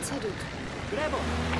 Gott sei Dank. Bravo.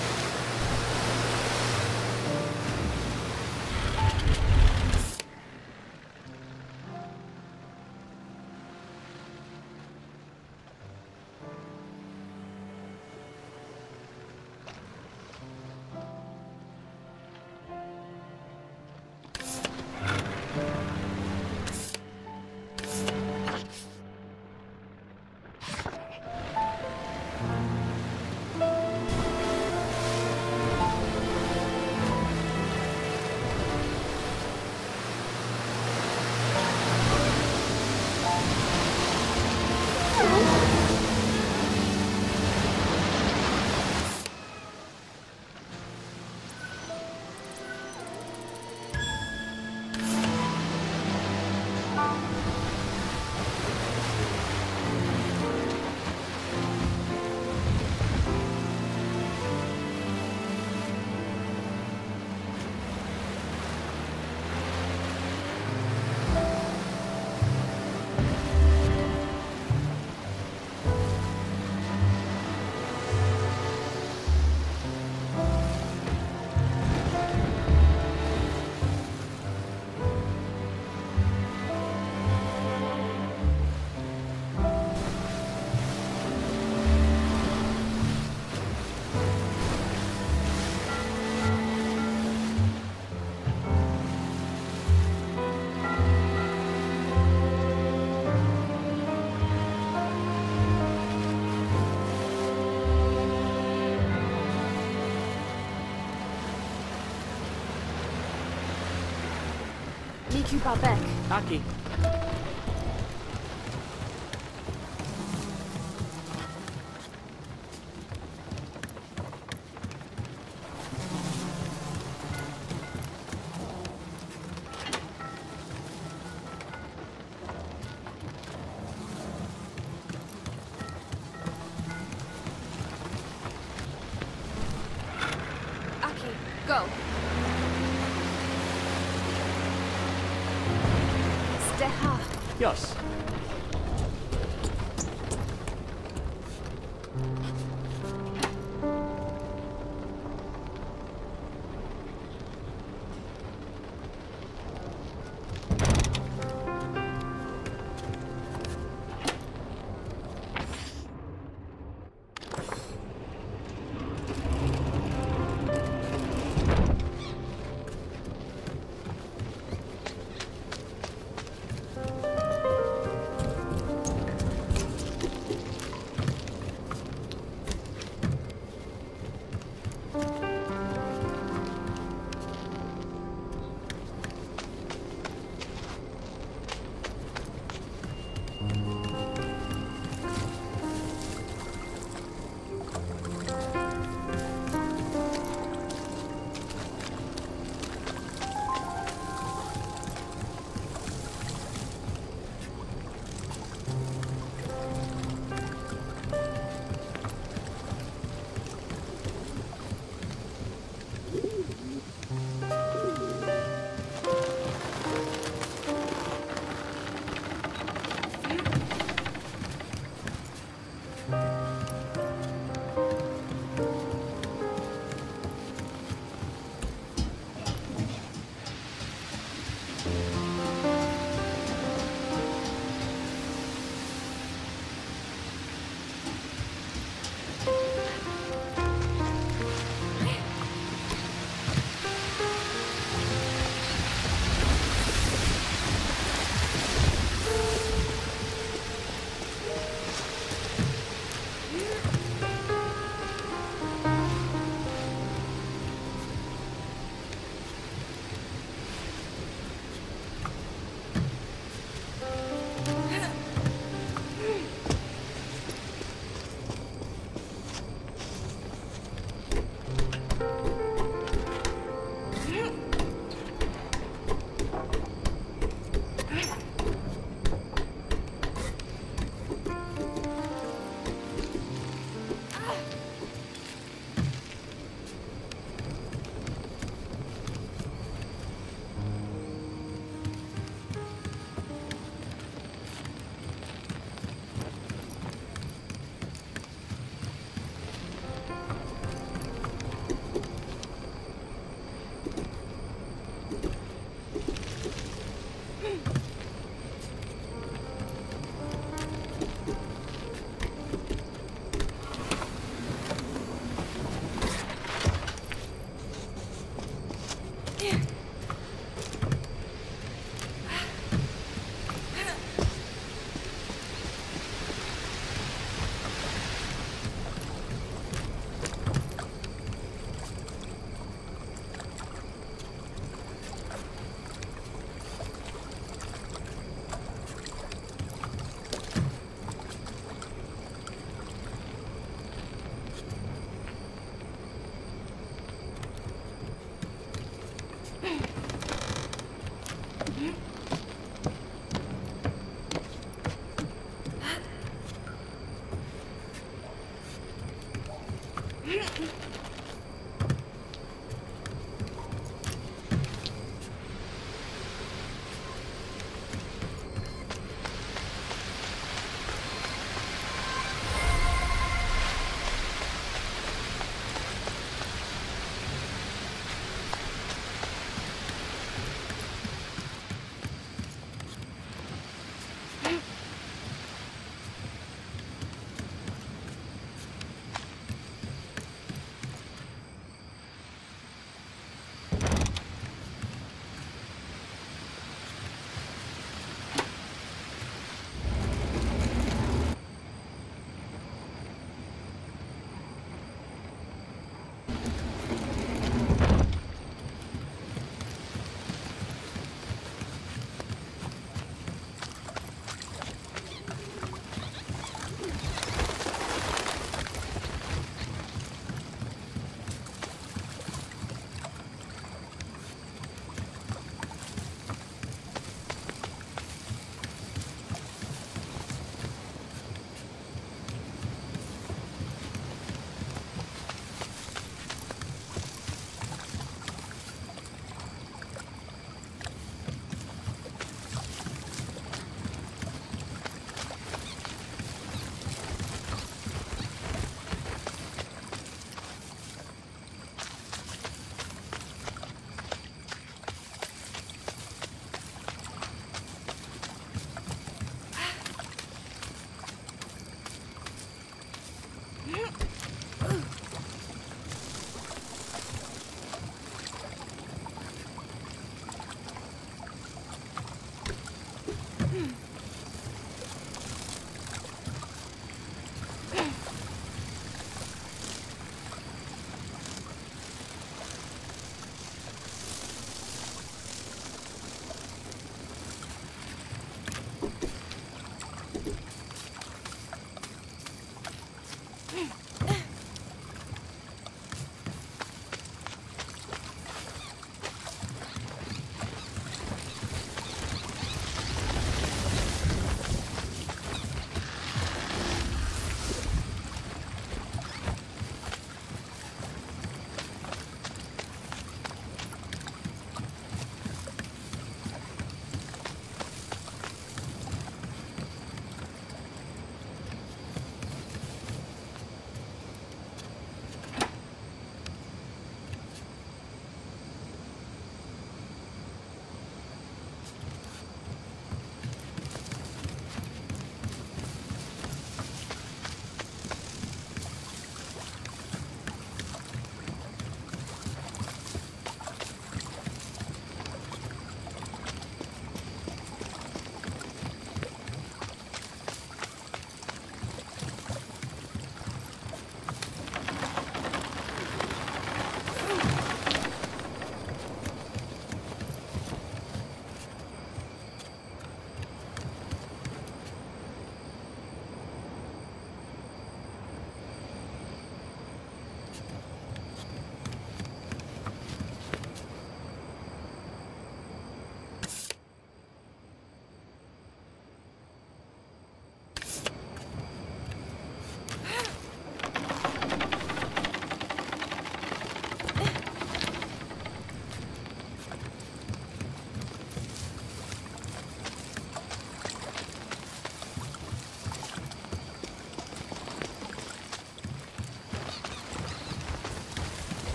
Aqui. Tá,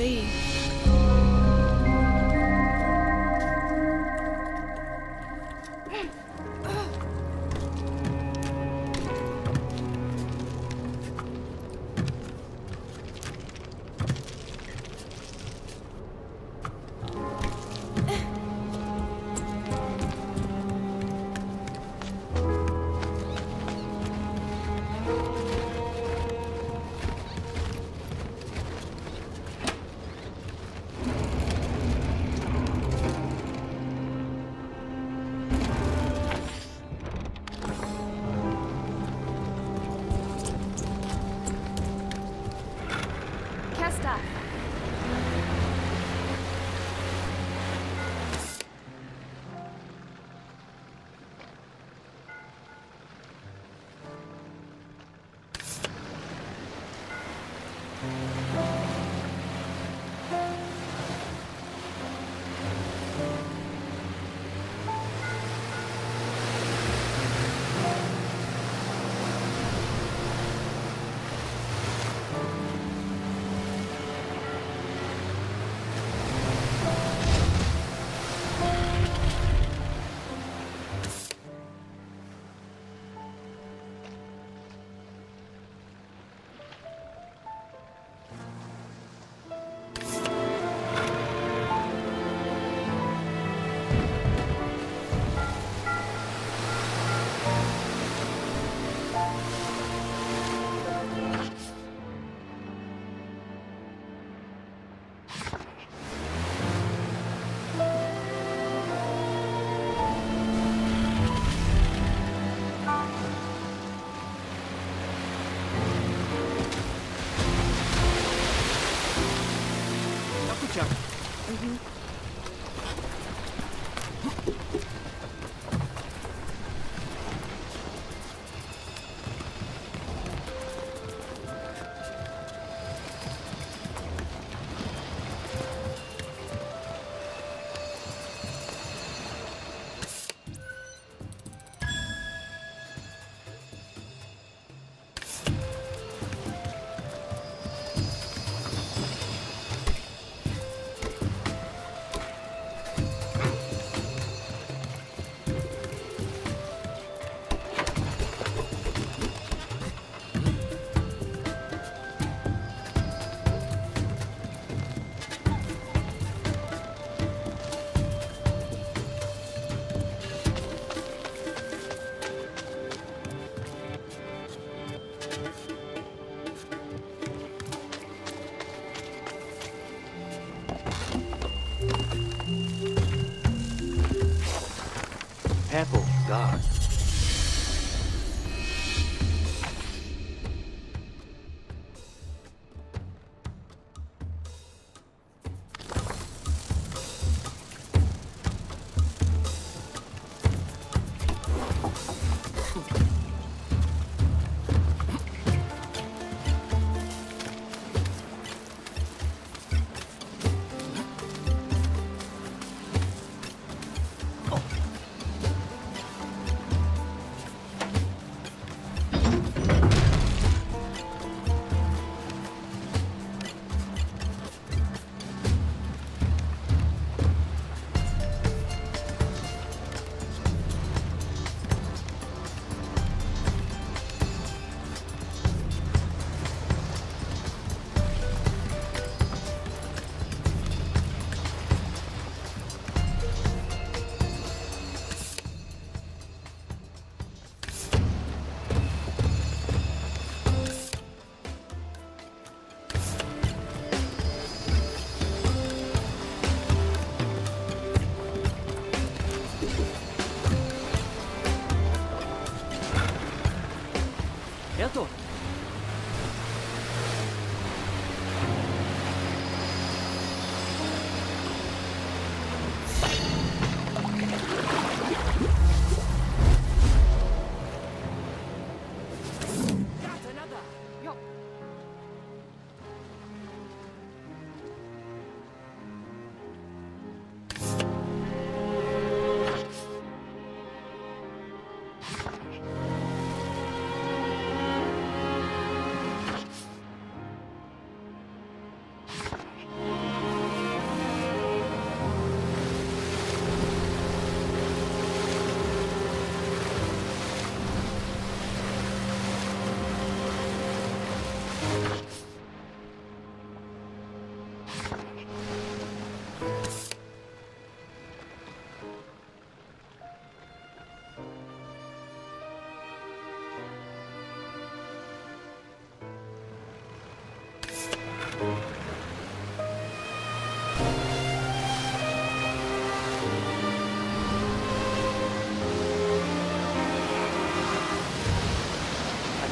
It's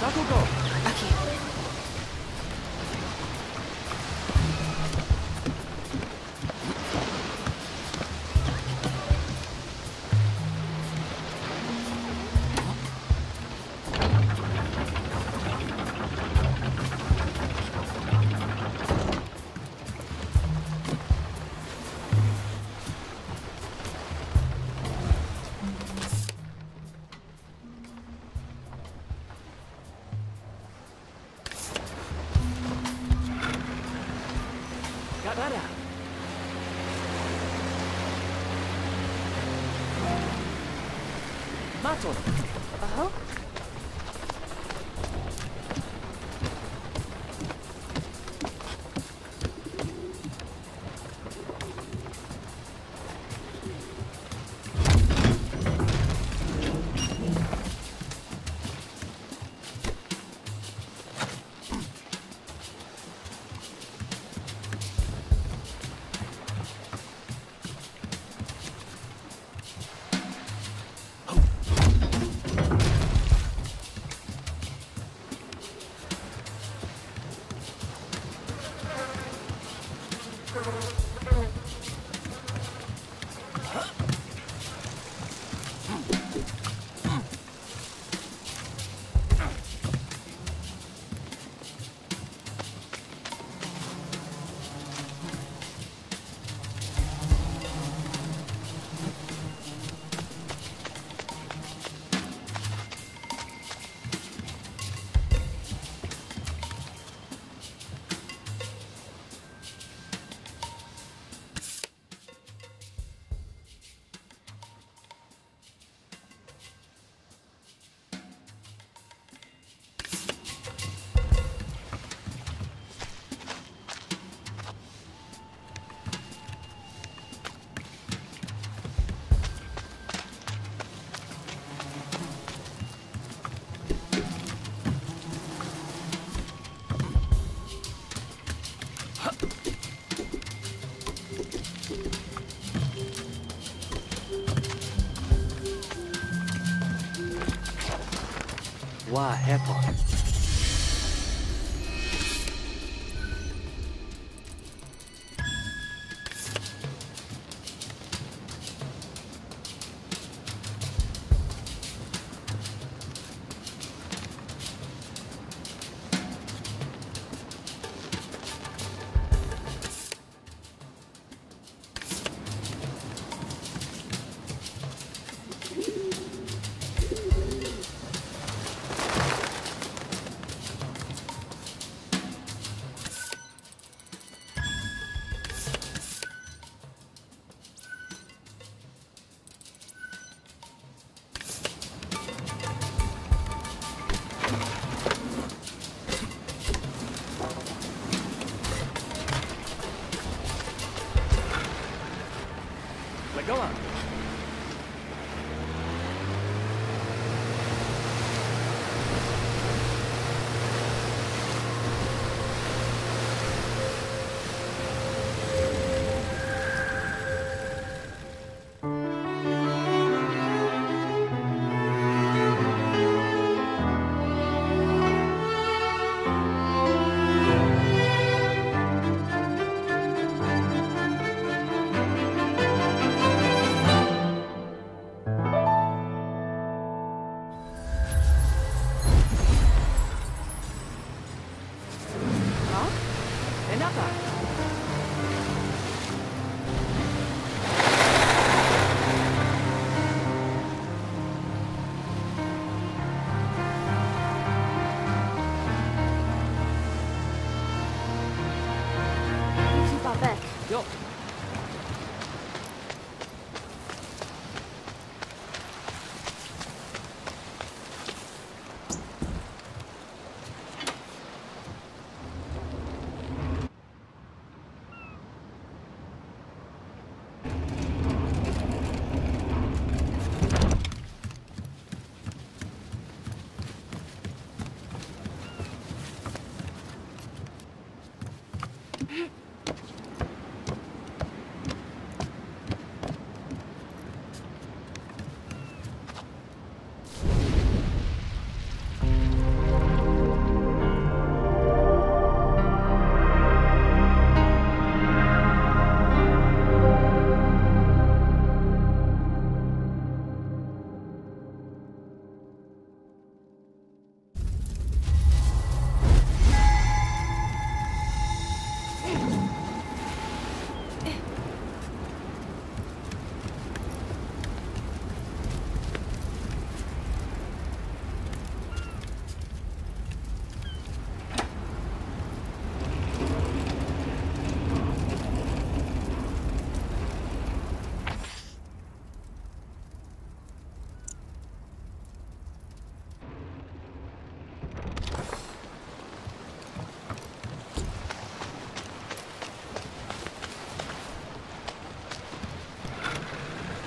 打狗。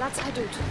Lass Hadoot.